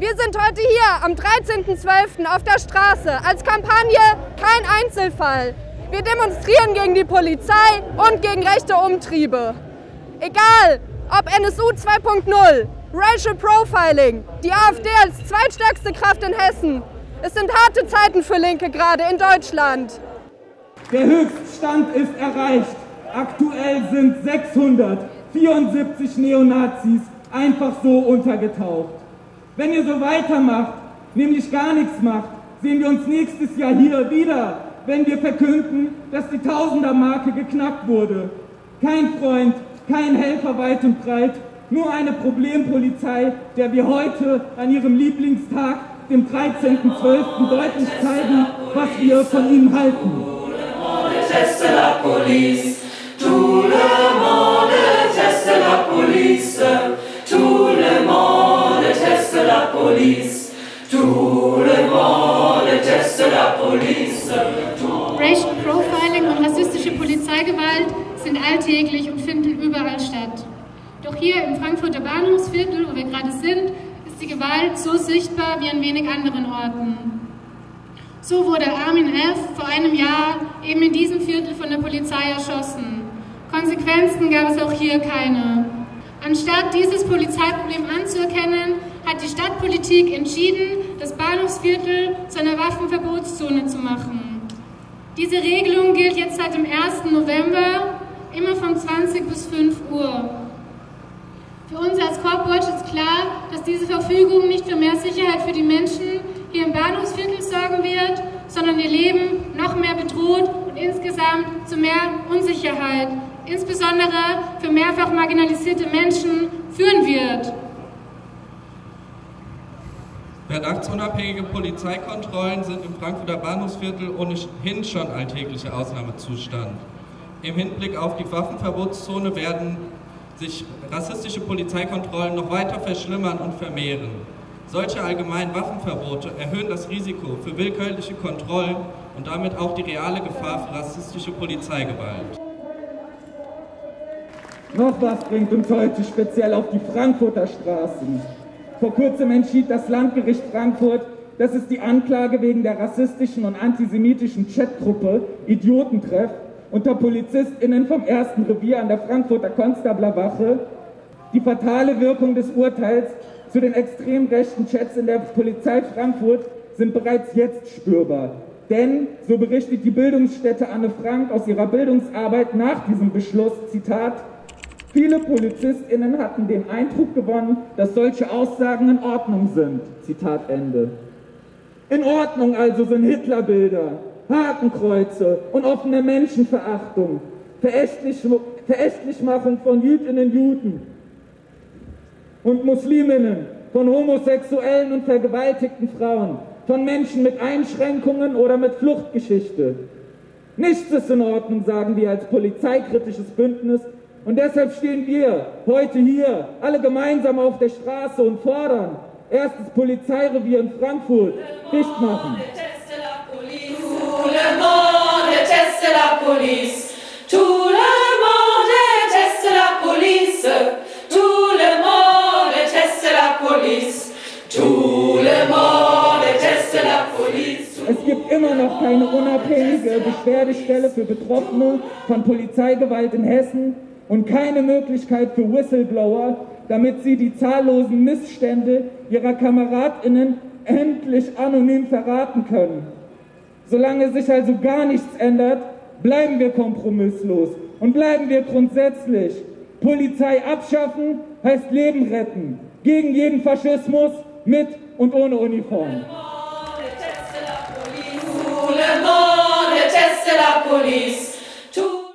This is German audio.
Wir sind heute hier am 13.12. auf der Straße als Kampagne Kein Einzelfall. Wir demonstrieren gegen die Polizei und gegen rechte Umtriebe. Egal, ob NSU 2.0, Racial Profiling, die AfD als zweitstärkste Kraft in Hessen. Es sind harte Zeiten für Linke gerade in Deutschland. Der Höchststand ist erreicht. Aktuell sind 674 Neonazis einfach so untergetaucht. Wenn ihr so weitermacht, nämlich gar nichts macht, sehen wir uns nächstes Jahr hier wieder, wenn wir verkünden, dass die Tausender-Marke geknackt wurde. Kein Freund, kein Helfer weit und breit, nur eine Problempolizei, der wir heute an ihrem Lieblingstag, dem 13.12. deutlich zeigen, was wir von ihnen halten. Racial Profiling und rassistische Polizeigewalt sind alltäglich und finden überall statt. Doch hier im Frankfurter Bahnhofsviertel, wo wir gerade sind, ist die Gewalt so sichtbar wie an wenig anderen Orten. So wurde Armin F. vor einem Jahr eben in diesem Viertel von der Polizei erschossen. Konsequenzen gab es auch hier keine. Anstatt dieses Polizeiproblem anzuerkennen, hat die Stadtpolitik entschieden, das Bahnhofsviertel zu einer Waffenverbotszone zu machen. Diese Regelung gilt jetzt seit dem 1. November, immer von 20 bis 5 Uhr. Für uns als Korbdeutsch ist klar, dass diese Verfügung nicht für mehr Sicherheit für die Menschen hier im Bahnhofsviertel sorgen wird, sondern ihr Leben noch mehr bedroht und insgesamt zu mehr Unsicherheit insbesondere für mehrfach marginalisierte Menschen, führen wird. Verdachtsunabhängige Polizeikontrollen sind im Frankfurter Bahnhofsviertel ohnehin schon alltäglicher Ausnahmezustand. Im Hinblick auf die Waffenverbotszone werden sich rassistische Polizeikontrollen noch weiter verschlimmern und vermehren. Solche allgemeinen Waffenverbote erhöhen das Risiko für willkürliche Kontrollen und damit auch die reale Gefahr für rassistische Polizeigewalt. Noch was bringt uns heute speziell auf die Frankfurter Straßen. Vor kurzem entschied das Landgericht Frankfurt, dass es die Anklage wegen der rassistischen und antisemitischen Chatgruppe Idiotentreff unter PolizistInnen vom ersten Revier an der Frankfurter Konstablerwache die fatale Wirkung des Urteils zu den extrem rechten Chats in der Polizei Frankfurt sind bereits jetzt spürbar. Denn, so berichtet die Bildungsstätte Anne Frank aus ihrer Bildungsarbeit nach diesem Beschluss, Zitat, Viele PolizistInnen hatten den Eindruck gewonnen, dass solche Aussagen in Ordnung sind. Zitat Ende. In Ordnung also sind Hitlerbilder, Hakenkreuze und offene Menschenverachtung, Verächtlichmachung von Jüdinnen Juden und Musliminnen, von homosexuellen und vergewaltigten Frauen, von Menschen mit Einschränkungen oder mit Fluchtgeschichte. Nichts ist in Ordnung, sagen wir als polizeikritisches Bündnis und deshalb stehen wir heute hier alle gemeinsam auf der Straße und fordern, erst das Polizeirevier in Frankfurt dicht machen. Es gibt immer noch keine unabhängige Beschwerdestelle für Betroffene von Polizeigewalt in Hessen und keine Möglichkeit für Whistleblower, damit sie die zahllosen Missstände ihrer Kameradinnen endlich anonym verraten können. Solange sich also gar nichts ändert, bleiben wir kompromisslos und bleiben wir grundsätzlich. Polizei abschaffen heißt Leben retten. Gegen jeden Faschismus, mit und ohne Uniform. Le monde.